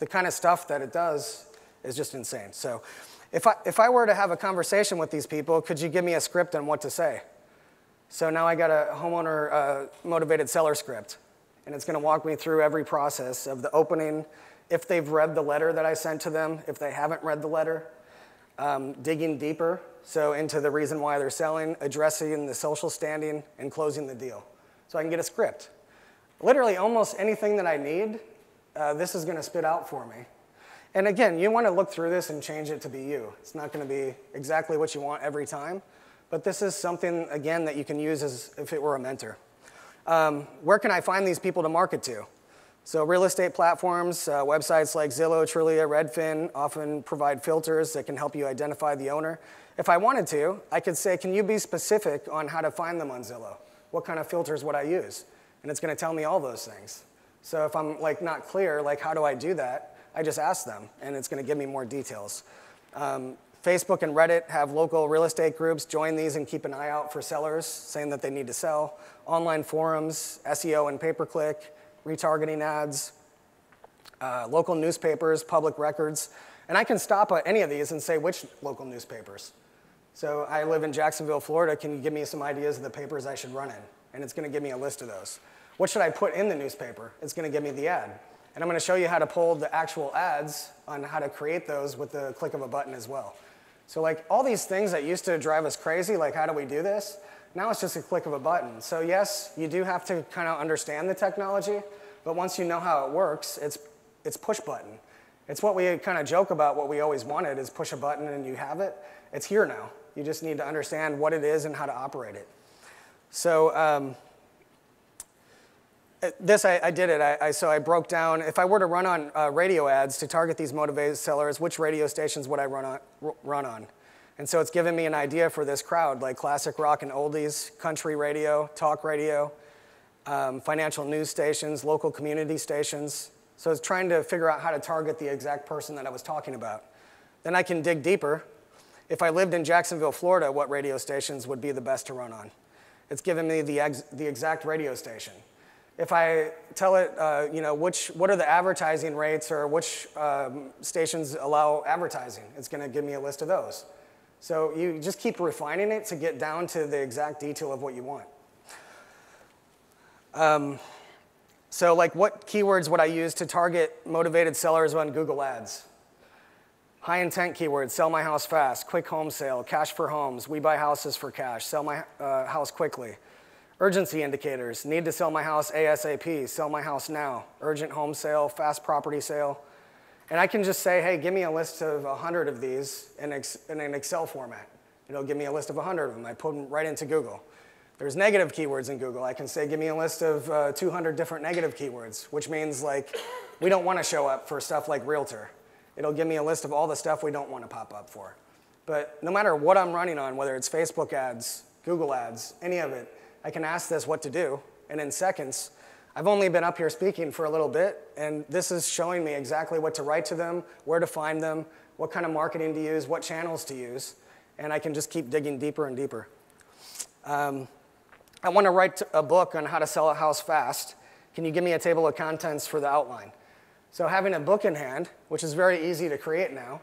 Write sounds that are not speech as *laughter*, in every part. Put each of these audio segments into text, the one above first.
the kind of stuff that it does is just insane. So if I, if I were to have a conversation with these people, could you give me a script on what to say? So now I got a homeowner uh, motivated seller script, and it's going to walk me through every process of the opening, if they've read the letter that I sent to them, if they haven't read the letter, um, digging deeper, so into the reason why they're selling, addressing the social standing, and closing the deal. So I can get a script. Literally almost anything that I need, uh, this is going to spit out for me. And again, you want to look through this and change it to be you. It's not going to be exactly what you want every time, but this is something, again, that you can use as if it were a mentor. Um, where can I find these people to market to? So real estate platforms, uh, websites like Zillow, Trulia, Redfin often provide filters that can help you identify the owner. If I wanted to, I could say, can you be specific on how to find them on Zillow? What kind of filters would I use? And it's going to tell me all those things. So if I'm like not clear, like how do I do that? I just ask them, and it's going to give me more details. Um, Facebook and Reddit have local real estate groups. Join these and keep an eye out for sellers saying that they need to sell. Online forums, SEO and pay per click, retargeting ads, uh, local newspapers, public records. And I can stop at any of these and say which local newspapers. So I live in Jacksonville, Florida. Can you give me some ideas of the papers I should run in? And it's going to give me a list of those. What should I put in the newspaper? It's going to give me the ad. And I'm going to show you how to pull the actual ads on how to create those with the click of a button as well. So like all these things that used to drive us crazy, like how do we do this? Now it's just a click of a button. So yes, you do have to kind of understand the technology, but once you know how it works, it's, it's push button. It's what we kind of joke about what we always wanted is push a button and you have it. It's here now. You just need to understand what it is and how to operate it. So um, this, I, I, did it. I, I, so I broke down, if I were to run on uh, radio ads to target these motivated sellers, which radio stations would I run on, run on? And so it's given me an idea for this crowd, like classic rock and oldies, country radio, talk radio, um, financial news stations, local community stations. So it's trying to figure out how to target the exact person that I was talking about. Then I can dig deeper. If I lived in Jacksonville, Florida, what radio stations would be the best to run on? It's given me the, ex the exact radio station if I tell it, uh, you know, which, what are the advertising rates or which um, stations allow advertising, it's going to give me a list of those. So you just keep refining it to get down to the exact detail of what you want. Um, so like what keywords would I use to target motivated sellers on Google Ads? High intent keywords, sell my house fast, quick home sale, cash for homes, we buy houses for cash, sell my uh, house quickly. Urgency indicators, need to sell my house ASAP, sell my house now, urgent home sale, fast property sale. And I can just say, hey, give me a list of 100 of these in, in an Excel format. It'll give me a list of 100 of them. I put them right into Google. There's negative keywords in Google. I can say, give me a list of uh, 200 different negative keywords, which means like we don't want to show up for stuff like realtor. It'll give me a list of all the stuff we don't want to pop up for. But no matter what I'm running on, whether it's Facebook ads, Google ads, any of it, I can ask this what to do, and in seconds, I've only been up here speaking for a little bit, and this is showing me exactly what to write to them, where to find them, what kind of marketing to use, what channels to use, and I can just keep digging deeper and deeper. Um, I want to write a book on how to sell a house fast. Can you give me a table of contents for the outline? So having a book in hand, which is very easy to create now,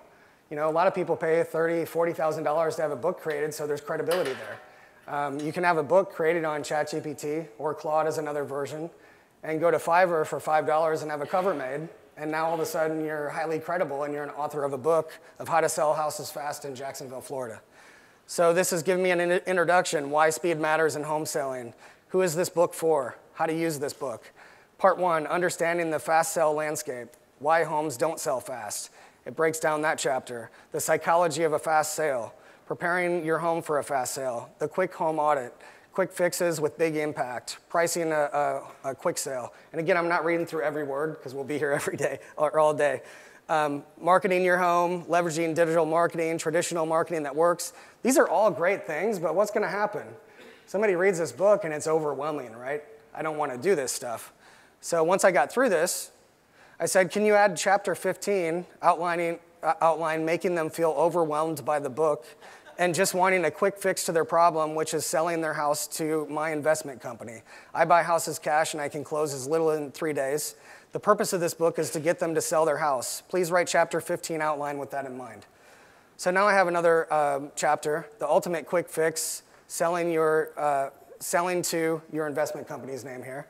you know, a lot of people pay $30,000, $40,000 to have a book created, so there's credibility there. Um, you can have a book created on ChatGPT or Claude as another version and go to Fiverr for $5 and have a cover made. And now all of a sudden you're highly credible and you're an author of a book of how to sell houses fast in Jacksonville, Florida. So this has given me an in introduction, why speed matters in home selling. Who is this book for? How to use this book. Part one, understanding the fast sell landscape. Why homes don't sell fast. It breaks down that chapter. The psychology of a fast sale preparing your home for a fast sale, the quick home audit, quick fixes with big impact, pricing a, a, a quick sale. And again, I'm not reading through every word because we'll be here *laughs* every day or all day. Um, marketing your home, leveraging digital marketing, traditional marketing that works. These are all great things, but what's going to happen? Somebody reads this book and it's overwhelming, right? I don't want to do this stuff. So once I got through this, I said, can you add chapter 15 outlining, uh, outline making them feel overwhelmed by the book and just wanting a quick fix to their problem, which is selling their house to my investment company. I buy houses cash and I can close as little in three days. The purpose of this book is to get them to sell their house. Please write chapter 15 outline with that in mind. So now I have another um, chapter, the ultimate quick fix, selling your uh, selling to your investment company's name here.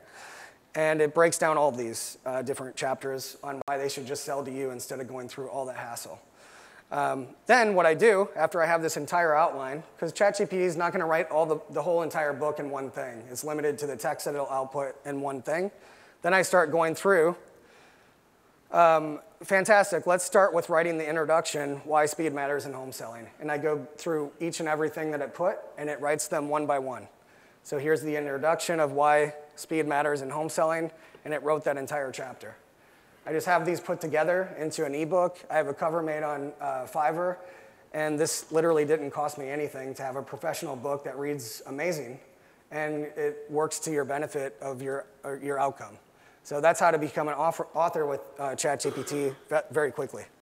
And it breaks down all these uh, different chapters on why they should just sell to you instead of going through all that hassle. Um, then what I do after I have this entire outline, because ChatGPT is not going to write all the, the whole entire book in one thing. It's limited to the text that it'll output in one thing. Then I start going through. Um, fantastic. Let's start with writing the introduction, why speed matters in home selling. And I go through each and everything that it put, and it writes them one by one. So here's the introduction of why speed matters in home selling, and it wrote that entire chapter. I just have these put together into an ebook. I have a cover made on uh, Fiverr, and this literally didn't cost me anything to have a professional book that reads amazing, and it works to your benefit of your, your outcome. So that's how to become an author with uh, ChatGPT very quickly.